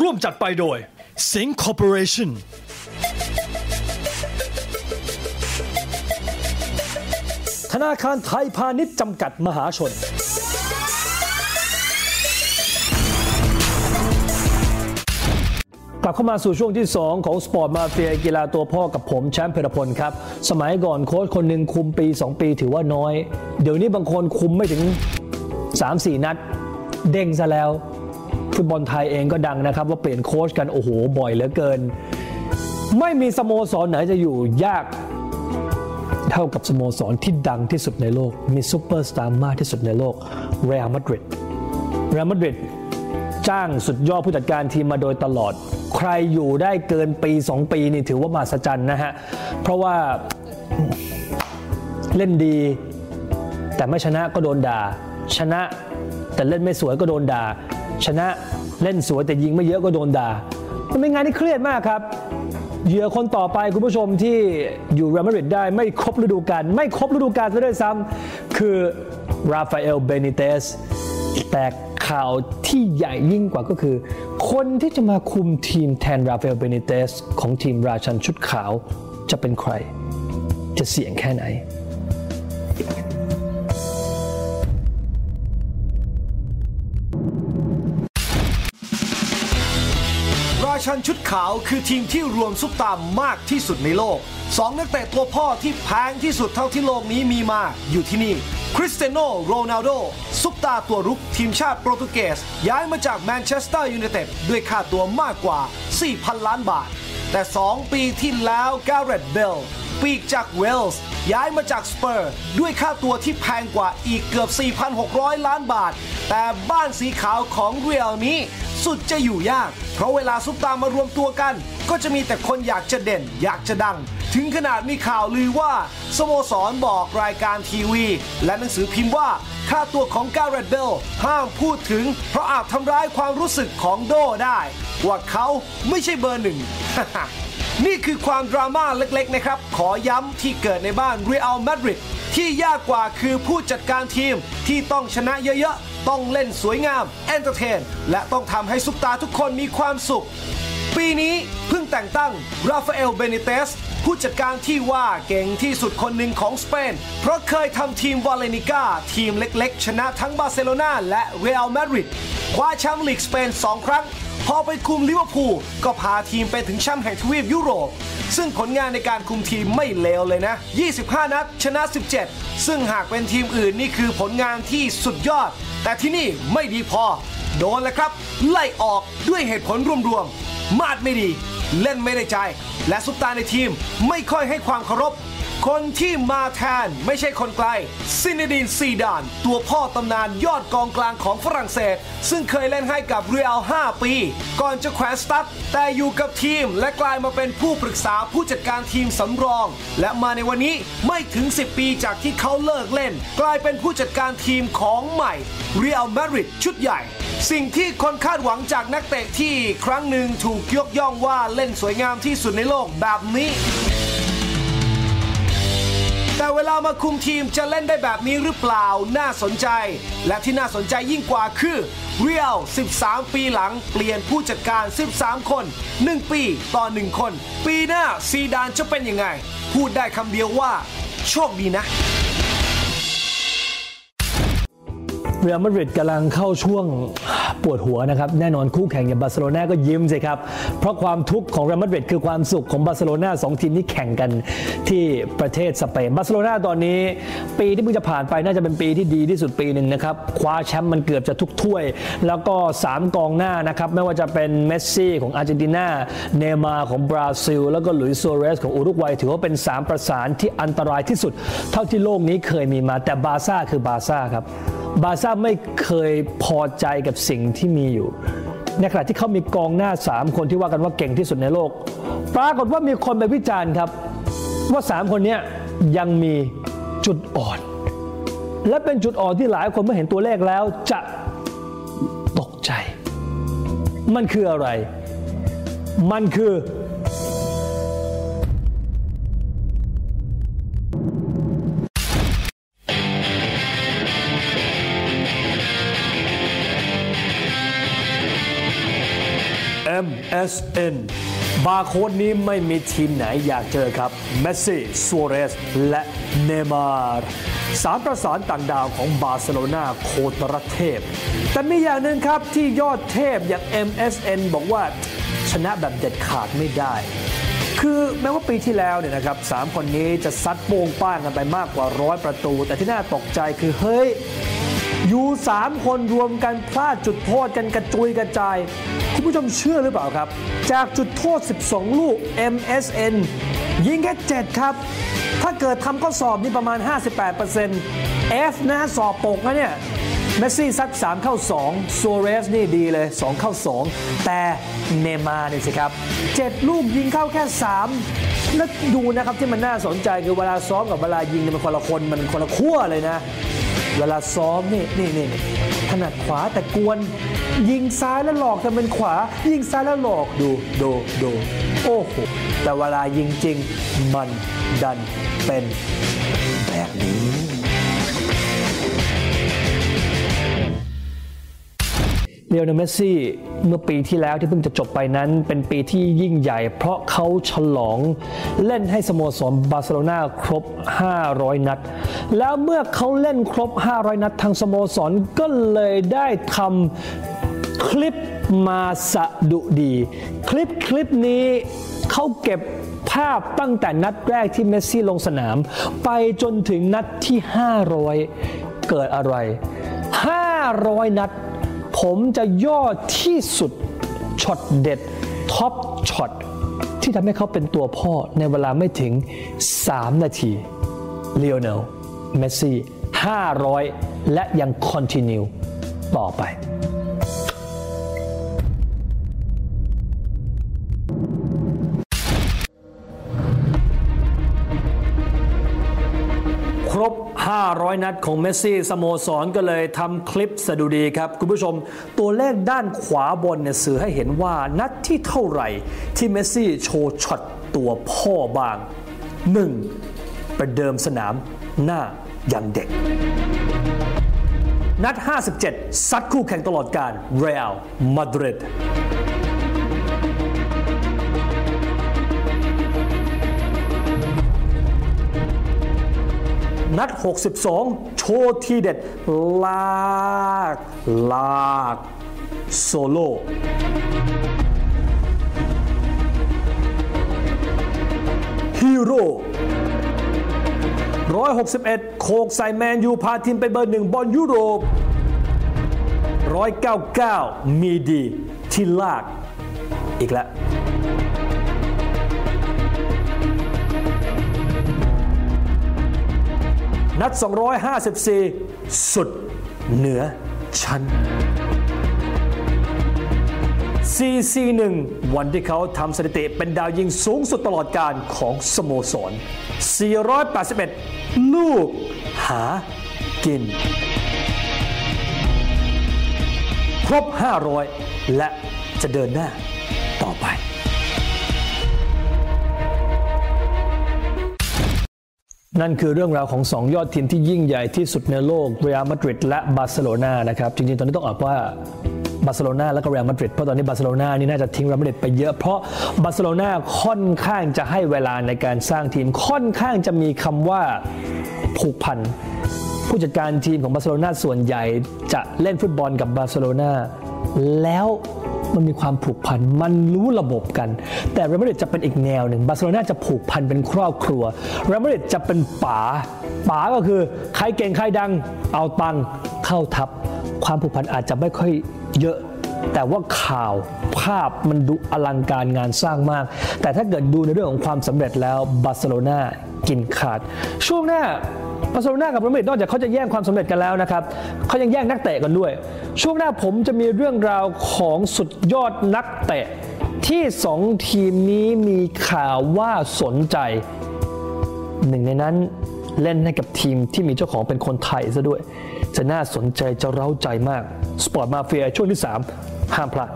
ร่วมจัดไปโดย Sing Corporation ธนาคารไทยพาณิชย์จำกัดมหาชน กลับเข้ามาสู่ช่วงที่ 2 ของสปอร์ตมาเฟียกีฬาตัวพ่อกับผมแชมป์เพลพลครับ สมัยก่อนโค้ชคนหนึ่งคุมปี 2 ปีถือว่าน้อย เดี๋ยวนี้บางคนคุมไม่ถึง 3-4 นัด เด้งซะแล้ว ฟุตบอลไทยเองก็ดังนะครับ ว่าเปลี่ยนโค้ชกันโอ้โหบ่อยเหลือเกิน ไม่มีสโมสรไหนจะอยู่ยากเท่ากับสโมสรที่ดังที่สุดในโลก มีซูเปอร์สตาร์มากที่สุดในโลกเรอัลมาดริดเรอัลมาดริดจ้างสุดยอดผู้จัดการทีมมาโดยตลอด ใครอยู่ได้เกินปี 2 ปีนี่ถือว่ามหัศจรรย์นะฮะ เพราะว่าเล่นดี แต่ไม่ชนะก็โดนด่า ชนะแต่เล่นไม่สวยก็โดนด่า ชนะเล่นสวยแต่ยิงไม่เยอะก็โดนด่า มันเป็นงานที่เครียดมากครับ เหยื่อคนต่อไปคุณผู้ชมที่อยู่เรอัลมาดริดได้ไม่ครบฤดูกาลไม่ครบฤดูกาลซะด้วยซ้ำคือราฟาเอลเบนิเตสแต่ข่าวที่ใหญ่ยิ่งกว่าก็คือ คนที่จะมาคุมทีมแทนราฟาเอลเบนิเตสของทีมราชันชุดขาวจะเป็นใคร จะเสี่ยงแค่ไหนาชันชุดขาวคือทีมที่รวมซุปตามมากที่สุดในโลกสองนักเตะตัวพ่อที่แพงที่สุดเท่าที่โลกนี้มีมาอยู่ที่นี่ คริสเตียโนโรนัลโดซุปตาตัวรุกทีมชาติโปรตุเกส ย้ายมาจากแมนเชสเตอร์ยูไนเต็ดด้วยค่าตัวมากกว่า 4,000 ล้านบาท แต่ 2 ปีที่แล้วแกเร็ธเบลปีกจากเวลส์ย้ายมาจากสเปอร์ ด้วยค่าตัวที่แพงกว่าอีกเกือบ 4,600 ล้านบาท แต่บ้านสีขาวของเรียลนี้ สุดจะอยู่ยาก เพราะเวลาซุปตาร์มารวมตัวกัน ก็จะมีแต่คนอยากจะเด่น อยากจะดัง ถึงขนาดมีข่าวลือว่า สโมสรบอกรายการทีวี และหนังสือพิมพ์ว่าค่าตัวของแกเร็ธเบลห้ามพูดถึง เพราะอาจทำร้ายความรู้สึกของโดได้ ว่าเขาไม่ใช่เบอร์หนึ่งนี่คือความดราม่าเล็กๆนะครับ ขอย้ำที่เกิดในบ้านเรอัลมาดริด ที่ยากกว่าคือผู้จัดการทีมที่ต้องชนะเยอะๆ ต้องเล่นสวยงาม entertain และต้องทำให้ซุปตาร์ทุกคนมีความสุข ปีนี้เพิ่งแต่งตั้งราฟาเอลเบนิเตสผู้จัดการที่ว่าเก่งที่สุดคนหนึ่งของสเปน เพราะเคยทำทีมวาเลนเซียทีมเล็กๆ ชนะทั้งบาร์เซโลนาและเรอัลมาดริดคว้าแชมป์ลีกสเปน 2 ครั้ง พอไปคุมลิเวอร์พูลก็พาทีมไปถึงแชมป์แห่งทวีปยุโรป ซึ่งผลงานในการคุมทีมไม่เลวเลยนะ 25 นัดชนะ 17 ซึ่งหากเป็นทีมอื่นนี่คือผลงานที่สุดยอด แต่ที่นี่ไม่ดีพอ โดนแล้วครับ ไล่ออกด้วยเหตุผลรวมๆมาดไม่ดี เล่นไม่ได้ใจ และซุปตาในทีมไม่ค่อยให้ความเคารพ คนที่มาแทนไม่ใช่คนไกล ซินเนดีนซีดาน ตัวพ่อตำนานยอดกองกลางของฝรั่งเศส ซึ่งเคยเล่นให้กับเรียล5 ปี ก่อนจะแขวนสตั๊ดแต่อยู่กับทีมและกลายมาเป็นผู้ปรึกษาผู้จัดการทีมสำรอง และมาในวันนี้ไม่ถึง 10 ปีจากที่เขาเลิกเล่น กลายเป็นผู้จัดการทีมของใหม่เรียลมาดริดชุดใหญ่ สิ่งที่คนคาดหวังจากนักเตะที่ครั้งหนึ่งถูกยกย่องว่าเล่นสวยงามที่สุดในโลกแบบนี้ แต่เวลามาคุมทีมจะเล่นได้แบบนี้หรือเปล่าน่าสนใจ และที่น่าสนใจยิ่งกว่าคือเรียล 13 ปีหลังเปลี่ยนผู้จัดการ 13 คน 1 ปีต่อ 1 คน ปีหน้าซีดานจะเป็นยังไง พูดได้คำเดียวว่า โชคดีนะ เรอัลมาดริดกำลังเข้าช่วงปวดหัวนะครับ แน่นอนคู่แข่งอย่างบาร์เซโลนาก็ยิ้มสิครับ เพราะความทุกข์ของเรอัลมาดริดคือความสุขของบาร์เซโลนาสองทีมนี้แข่งกันที่ประเทศสเปนบาร์เซโลนาตอนนี้ปีที่เพิ่งจะผ่านไปน่าจะเป็นปีที่ดีที่สุดปีหนึ่งนะครับ คว้าแชมป์มันเกือบจะทุกถ้วย แล้วก็ 3 กองหน้านะครับ ไม่ว่าจะเป็นเมสซี่ของอาร์เจนตินาเนมาของบราซิล แล้วก็หลุยส์โซเรสของอุรุกวัยถือว่าเป็น 3 ประสานที่อันตรายที่สุด เท่าที่โลกนี้เคยมีมาแต่บาร์ซ่าคือบาร์ซ่าครับ บาซ่าไม่เคยพอใจกับสิ่งที่มีอยู่ ในขณะที่เขามีกองหน้า 3 คนที่ว่ากันว่าเก่งที่สุดในโลก ปรากฏว่ามีคนไปวิจารณ์ครับ ว่า 3 คนนี้ยังมีจุดอ่อน และเป็นจุดอ่อนที่หลายคนเมื่อเห็นตัวเลขแล้วจะตกใจ มันคืออะไร มันคือ MSN บาร์โค้ดนี้ไม่มีทีมไหนอยากเจอครับ เมสซี่ซัวเรส และเนมาร์สามประสานต่างดาวของบาร์เซโลนาโคตรเทพ แต่มีอย่างหนึ่งครับที่ยอดเทพอย่าง MSN บอกว่าชนะแบบเด็ดขาดไม่ได้ คือแม้ว่าปีที่แล้วเนี่ยนะครับสามคนนี้จะซัดโป้งป้างกันไปมากกว่าร้อยประตู แต่ที่น่าตกใจคือเฮ้ย อยู่สามคนรวมกันพลาดจุดโทษกันกระจุยกระจาย คุณผู้ชมเชื่อหรือเปล่าครับ จากจุดโทษ 12 ลูก MSN ยิงแค่ 7 ครับ ถ้าเกิดทำข้อสอบนี่ประมาณ 58% F นะสอบตกนะเนี่ยเมสซี่ซัด3เข้า2ซัวเรสนี่ดีเลย 2 เข้า 2 แต่เนมานี่สิครับ 7 ลูกยิงเข้าแค่ 3 แล้วดูนะครับที่มันน่าสนใจคือเวลาซ้อมกับเวลายิงเนี่ยมันคนละคนมันคนละขั้วเลยนะ เวลาซ้อมนี่นี่นี่นี่ถนัดขวาแต่กวน ยิงซ้ายแล้วหลอกแต่เป็นขวา ยิงซ้ายแล้วหลอกดูดูดูโอ้โหแต่เวลายิงจริงมันดันเป็นแบบนี้ เลียวเนเมสซี่เมื่อปีที่แล้วที่เพิ่งจะจบไปนั้น เป็นปีที่ยิ่งใหญ่ เพราะเขาฉลองเล่นให้สโมสรบาร์เซโลนาครบ 500 นัด แล้วเมื่อเขาเล่นครบ 500 นัดทางสโมสรก็เลยได้ทำคลิปมาสดุดี คลิปคลิปนี้เขาเก็บภาพตั้งแต่นัดแรกที่เมสซี่ลงสนาม ไปจนถึงนัดที่ 500 เกิดอะไร 500 นัด ผมจะย่อที่สุดช็อตเด็ด top shot ที่ทำให้เขาเป็นตัวพ่อในเวลาไม่ถึง 3 นาทีเลโอเนลเมสซี่500 และยัง continue ต่อไป 500 นัดของเมสซี่สโมสรก็เลยทำคลิปสดุดีครับ คุณผู้ชมตัวเลขด้านขวาบนเนี่ยสื่อให้เห็นว่านัดที่เท่าไหร่ที่เมสซี่โชว์ช็อตตัวพ่อบาง 1. ประเดิมสนามหน้ายังเด็ก นัด 57 ซัดคู่แข่งตลอดการเรอัลมาดริด นัด 62 โชว์ทีเด็ด ลาก ลาก โซโล่ฮีโร่161 โคกใส่แมนยูพาทีมไปเบอร์หนึ่งบอลยุโรป 199 มีดีที่ลากอีกแล้ว นัด 254 สุดเหนือชั้น CC1 วันที่เขาทำสถิติเป็นดาวยิงสูงสุดตลอดการของสโมสร 481 ลูกหากิน ครบ 500 และจะเดินหน้า นั่นคือเรื่องราวของ 2 ยอดทีมที่ยิ่งใหญ่ที่สุดในโลกเรอัลมาดริดและบาร์เซโลนานะครับ จริงๆ ตอนนี้ต้องบอกว่าบาร์เซโลนาและก็เรอัลมาดริดเพราะตอนนี้บาร์เซโลนานี่น่าจะทิ้งเรอัลมาดริดไปเยอะเพราะบาร์เซโลนาค่อนข้างจะให้เวลาในการสร้างทีมค่อนข้างจะมีคำว่าผูกพันผู้จัดการทีมของบาร์เซโลนาส่วนใหญ่จะเล่นฟุตบอลกับบาร์เซโลนาแล้ว มันมีความผูกพัน มันรู้ระบบกัน แต่เรอัลมาดริดจะเป็นอีกแนวหนึ่งบาร์เซโลนาจะผูกพันเป็นครอบครัวเรอัลมาดริดจะเป็นป๋าป๋าก็คือใครเก่งใครดังเอาตังเข้าทับ ความผูกพันอาจจะไม่ค่อยเยอะแต่ว่าข่าวภาพมันดูอลังการงานสร้างมาก แต่ถ้าเกิดดูในเรื่องของความสำเร็จแล้วบาร์เซโลนากินขาด ช่วงหน้า บาร์เซโลนากับเรอัลมาดริดนอกจากเขาจะแย่งความสำเร็จกันแล้วนะครับเขายังแย่งนักเตะกันด้วย ช่วงหน้าผมจะมีเรื่องราวของสุดยอดนักเตะ ที่สองทีมนี้มีข่าวว่าสนใจ หนึ่งในนั้นเล่นให้กับทีมที่มีเจ้าของเป็นคนไทยซะด้วย จะน่าสนใจจะเร้าใจมาก สปอร์ตมาเฟียช่วงที่ 3 ห้ามพลาด